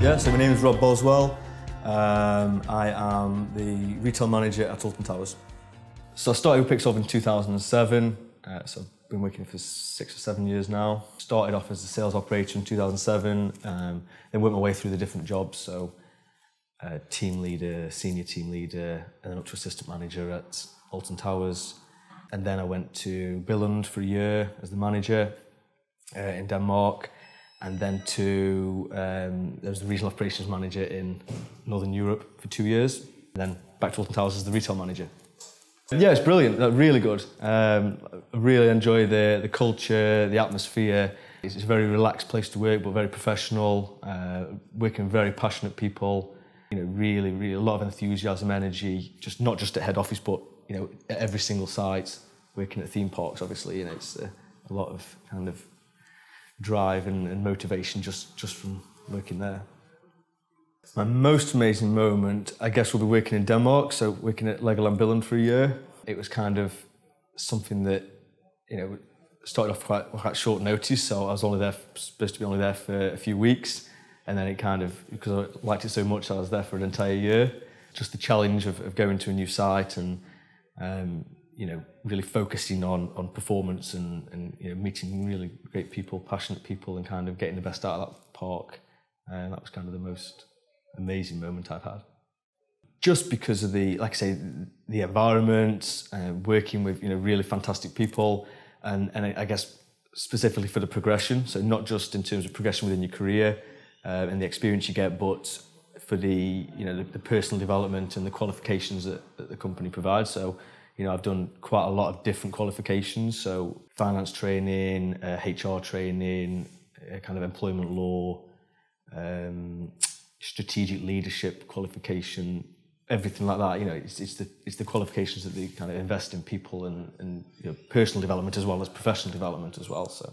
Yeah, so my name is Rob Boswell. Um, I am the retail manager at Alton Towers. So I started with Pixel in 2007, uh, so I've been working for six or seven years now. Started off as a sales operator in 2007, um, then worked my way through the different jobs, so uh, team leader, senior team leader, and then up to assistant manager at Alton Towers. And then I went to Billund for a year as the manager uh, in Denmark, and then to um, I was the regional operations manager in Northern Europe for two years, and then back to Alton Towers as the retail manager. Yeah, it's brilliant. Really good. Um, I really enjoy the the culture, the atmosphere. It's a very relaxed place to work, but very professional. Uh, working very passionate people. You know, really, really a lot of enthusiasm, energy. Just not just at head office, but you know, at every single site. Working at theme parks, obviously, you know, it's a, a lot of kind of drive and, and motivation just just from working there. My most amazing moment, I guess, will be working in Denmark. So working at Legoland Billund for a year. It was kind of something that, you know, started off quite, quite short notice. So I was only there, supposed to be only there for a few weeks. And then it kind of, because I liked it so much, I was there for an entire year. Just the challenge of, of going to a new site and, um, you know, really focusing on, on performance and, and you know, meeting really great people, passionate people and kind of getting the best out of that park. And that was kind of the most amazing moment I've had. Just because of the, like I say, the environment, uh, working with you know really fantastic people, and and I guess specifically for the progression. So not just in terms of progression within your career uh, and the experience you get, but for the you know the, the personal development and the qualifications that, that the company provides. So you know I've done quite a lot of different qualifications. So finance training, uh, HR training, uh, kind of employment law. Um, strategic leadership qualification, everything like that. You know, it's, it's the it's the qualifications that they kind of invest in people and and you know, personal development as well as professional development as well. So.